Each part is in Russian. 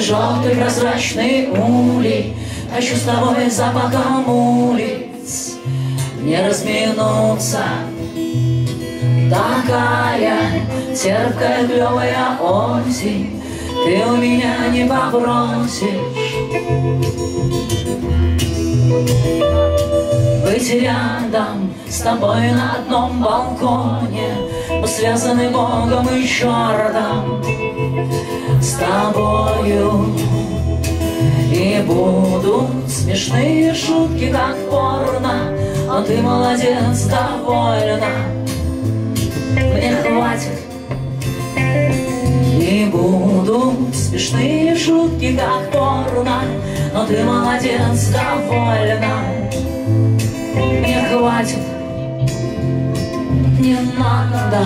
желтый прозрачный улей, Хочу с тобой запахом улиц не разминуться. Такая терпкая, клевая осень, Ты у меня не попросишь. Быть рядом с тобой на одном балконе, Мы связаны Богом и чертом тобою. И будут смешные шутки, как порно, Но ты молодец, довольна, мне хватит. И будут смешные шутки, как порно, Но ты молодец, довольна, мне хватит. Не надо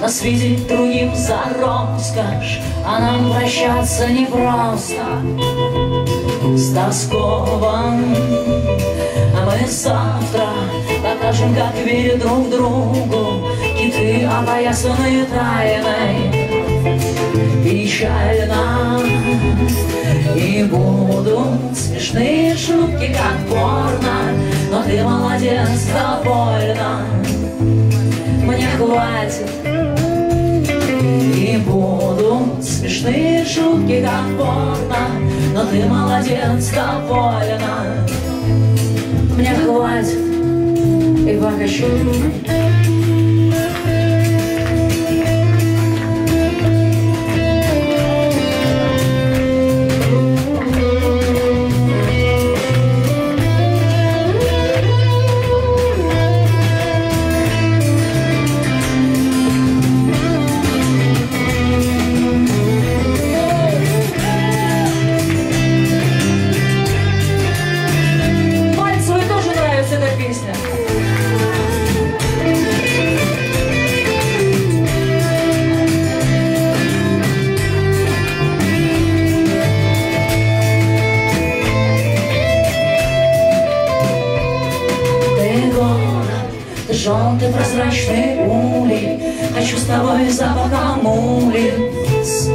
нас видеть другим за роскошь, А нам прощаться непросто. Стаскован А мы завтра покажем, как верят друг другу Киты, опоясанные тайной. Печально И будут смешные шутки, как порно Но ты молодец, довольна хватит. И будут смешные шутки, как порно но ты молодец, довольна. Мне хватит. И пока желтый прозрачный улей Хочу с тобой запахом улиц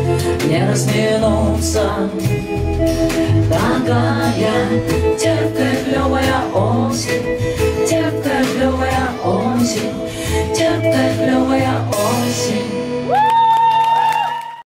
не разминуться. Такая терпкая клевая осень Терпкая клевая осень Терпкая клевая осень.